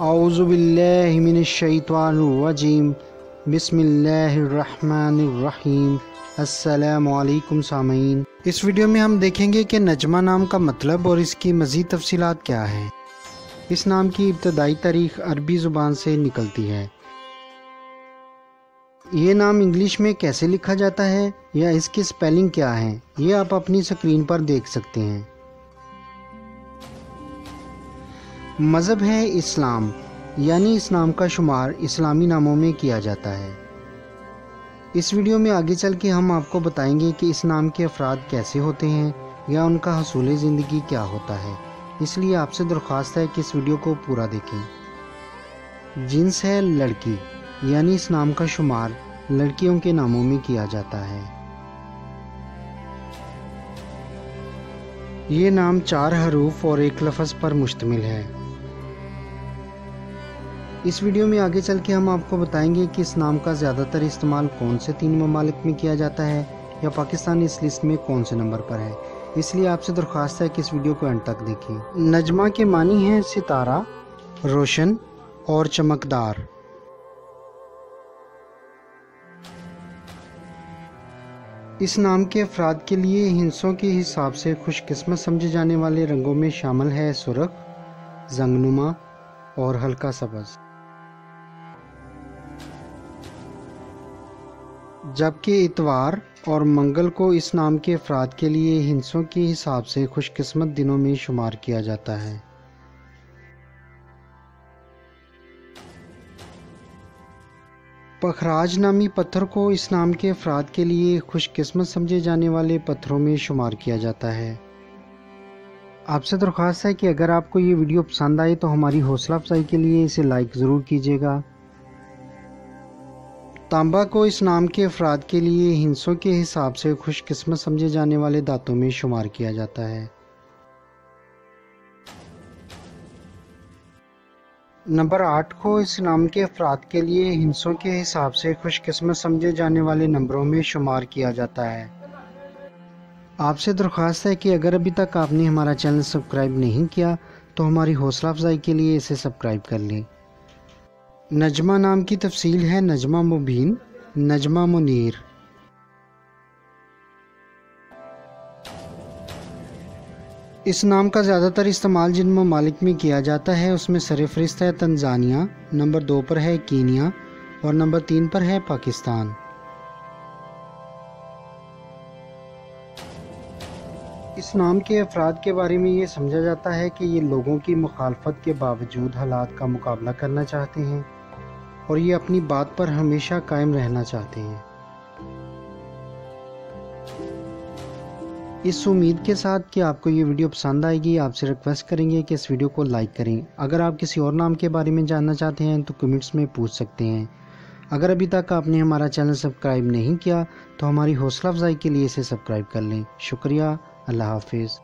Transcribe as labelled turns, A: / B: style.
A: आउज़ुबिल्लिमिनशैतानुर्रजीम बिस्मिल्लाहिर्रहमानिर्रहीम अस्सलामुअलैकुम सामीन इस वीडियो में हम देखेंगे कि नजमा नाम का मतलब और इसकी मज़ीद तफसीलात क्या है। इस नाम की इब्तदाई तारीख अरबी ज़ुबान से निकलती है। ये नाम इंग्लिश में कैसे लिखा जाता है या इसकी स्पेलिंग क्या है, ये आप अपनी स्क्रीन पर देख सकते हैं। मज़हब है इस्लाम, यानी इस नाम का शुमार इस्लामी नामों में किया जाता है। इस वीडियो में आगे चल के हम आपको बताएँगे कि इस नाम के अफराद कैसे होते हैं या उनका हसूल ज़िंदगी क्या होता है। इसलिए आपसे दरख्वास्त है कि इस वीडियो को पूरा देखें। जिन्स है लड़की, यानी इस नाम का शुमार लड़कियों के नामों में किया जाता है। ये नाम चार हरूफ और एक लफ्ज़ पर मुश्तमिल है। इस वीडियो में आगे चल के हम आपको बताएँगे कि इस नाम का ज़्यादातर इस्तेमाल कौन से तीन ममालिक में किया जाता है या पाकिस्तान इस लिस्ट में कौन से नंबर पर है। इसलिए आपसे दरख्वास्त है कि इस वीडियो को अंत तक देखें। नजमा के मानी हैं सितारा, रोशन और चमकदार। इस नाम के अफराद के लिए हिंसों के हिसाब से खुशकिस्मत समझे जाने वाले रंगों में शामिल है सुरख, जंगनुमा और हल्का सब्ज़। जबकि इतवार और मंगल को इस नाम के अफराद के लिए हिंसों के हिसाब से खुशकिस्मत दिनों में शुमार किया जाता है। पखराज नामी पत्थर को इस नाम के अफराद के लिए खुशकिस्मत समझे जाने वाले पत्थरों में शुमार किया जाता है। आपसे दरख्वास्त है कि अगर आपको ये वीडियो पसंद आए तो हमारी हौसला अफजाई के लिए इसे लाइक ज़रूर कीजिएगा। तांबा को इस नाम के अफराद के लिए हिंसों के हिसाब से खुशकिस्मत समझे जाने वाले दांतों में शुमार किया जाता है। नंबर आठ को इस नाम के अफराद के लिए हिंसों के हिसाब से खुशकिस्मत समझे जाने वाले नंबरों में शुमार किया जाता है। आपसे दरख्वास्त है कि अगर अभी तक आपने हमारा चैनल सब्सक्राइब नहीं किया तो हमारी हौसला अफजाई के लिए इसे सब्सक्राइब कर लें। नजमा नाम की तफसील है नजमा मुबीन, नजमा मुनीर। इस नाम का ज़्यादातर इस्तेमाल जिन ममालिक में किया जाता है, उसमें सरफरिस्त है तंजानिया, नंबर दो पर है कीनिया और नंबर तीन पर है पाकिस्तान। इस नाम के अफराद के बारे में ये समझा जाता है कि ये लोगों की मुखालफत के बावजूद हालात का मुकाबला करना चाहते हैं। और ये अपनी बात पर हमेशा कायम रहना चाहते हैं। इस उम्मीद के साथ कि आपको ये वीडियो पसंद आएगी, आपसे रिक्वेस्ट करेंगे कि इस वीडियो को लाइक करें। अगर आप किसी और नाम के बारे में जानना चाहते हैं तो कमेंट्स में पूछ सकते हैं। अगर अभी तक आपने हमारा चैनल सब्सक्राइब नहीं किया तो हमारी हौसला अफजाई के लिए इसे सब्सक्राइब कर लें। शुक्रिया, अल्लाह हाफिज़।